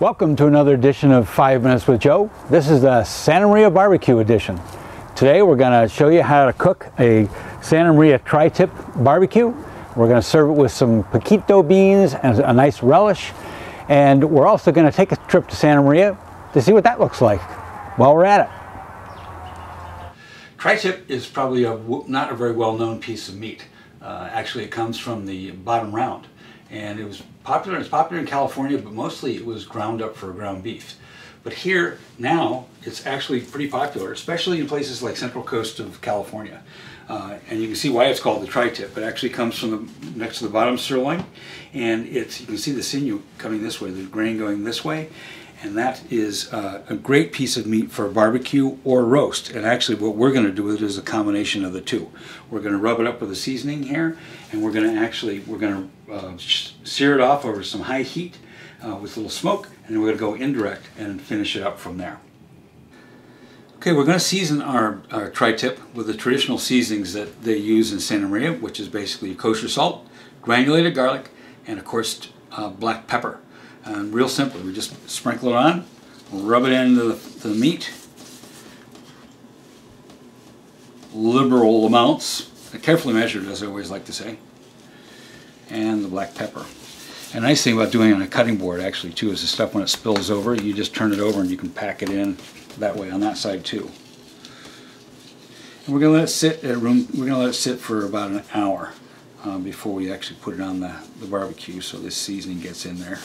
Welcome to another edition of Five Minutes with Joe. This is the Santa Maria Barbecue edition. Today we're going to show you how to cook a Santa Maria tri-tip barbecue. We're going to serve it with some pinquito beans and a nice relish. And we're also going to take a trip to Santa Maria to see what that looks like while we're at it. Tri-tip is probably a, not a very well-known piece of meat. Uh, actually, it comes from the bottom round and it was popular. It's popular in California, but mostly it was ground up for ground beef. But here now, it's actually pretty popular, especially in places like Central Coast of California. Uh, and you can see why it's called the tri-tip. It actually comes from the next to the bottom sirloin, and it's you can see the sinew coming this way, the grain going this way, and that is uh, a great piece of meat for barbecue or roast. And actually what we're going to do with it is a combination of the two. We're going to rub it up with a seasoning here, and we're going to actually, we're going to uh, sear it off over some high heat uh, with a little smoke, and then we're going to go indirect and finish it up from there. Okay, we're going to season our, our tri-tip with the traditional seasonings that they use in Santa Maria, which is basically kosher salt, granulated garlic, and of course uh, black pepper. And real simply, we just sprinkle it on, rub it into the, the meat. Liberal amounts, carefully measured as I always like to say. And the black pepper. The nice thing about doing it on a cutting board actually too is the stuff when it spills over, you just turn it over and you can pack it in that way on that side too. And we're going to let it sit at room, we're to let it sit for about an hour um, before we actually put it on the, the barbecue so this seasoning gets in there.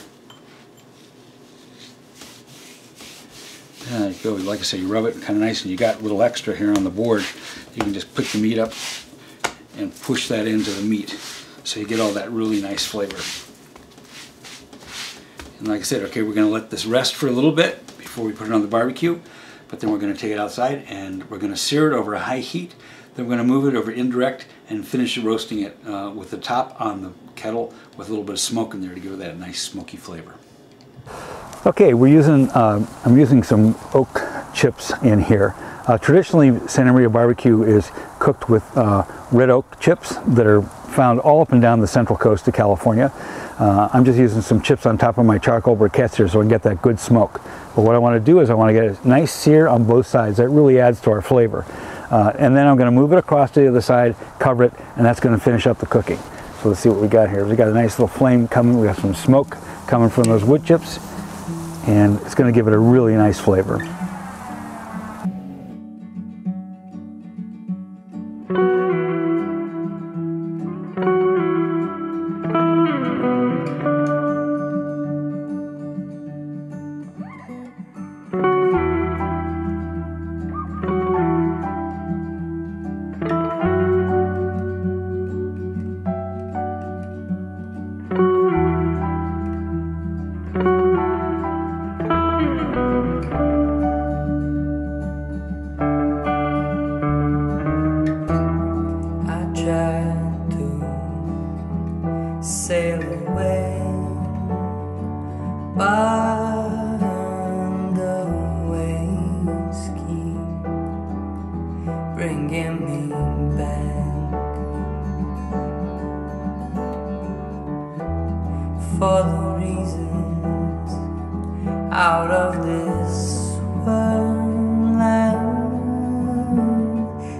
You go. Like I say, you rub it kind of nice and you got a little extra here on the board. You can just put the meat up and push that into the meat so you get all that really nice flavor. And like I said, okay, we're going to let this rest for a little bit before we put it on the barbecue, but then we're going to take it outside and we're going to sear it over a high heat. Then we're going to move it over indirect and finish roasting it uh, with the top on the kettle with a little bit of smoke in there to give it that nice smoky flavor. Okay, we're using, uh, I'm using some oak chips in here. Uh, traditionally, Santa Maria barbecue is cooked with uh, red oak chips that are found all up and down the central coast of California. Uh, I'm just using some chips on top of my charcoal briquettes here so I can get that good smoke. But what I want to do is I want to get a nice sear on both sides. That really adds to our flavor. Uh, and then I'm going to move it across to the other side, cover it, and that's going to finish up the cooking. So let's see what we got here. We got a nice little flame coming. We got some smoke coming from those wood chips and it's going to give it a really nice flavor. For the reasons out of this world.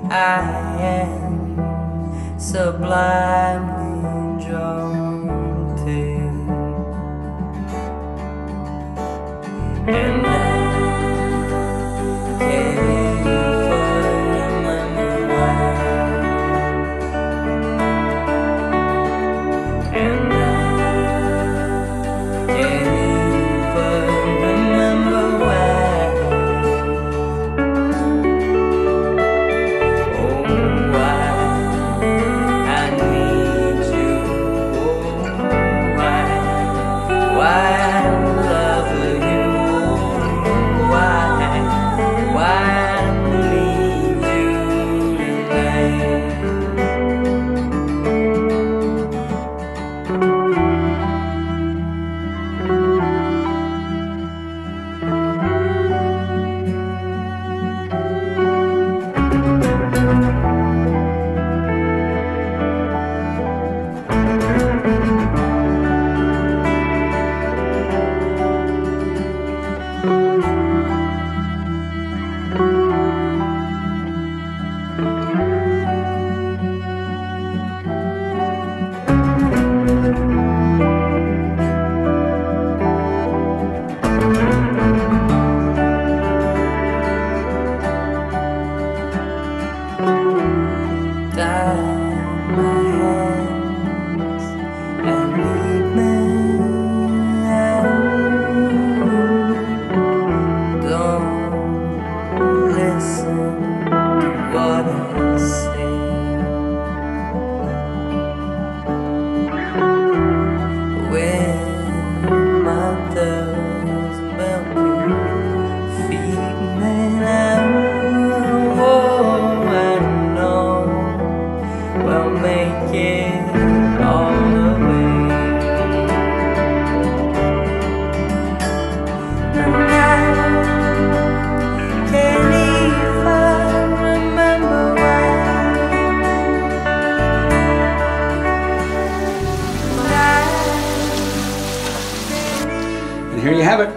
I am sublimely drawn have it.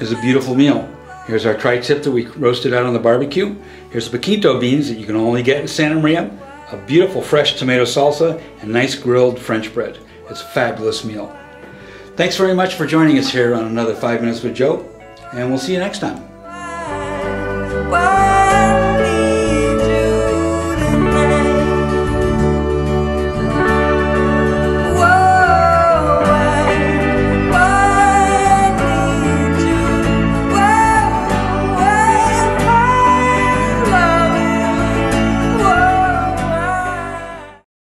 It's a beautiful meal. Here's our tri-tip that we roasted out on the barbecue. Here's the pinquito beans that you can only get in Santa Maria. A beautiful fresh tomato salsa and nice grilled French bread. It's a fabulous meal. Thanks very much for joining us here on another 5 Minutes with Joe, and we'll see you next time.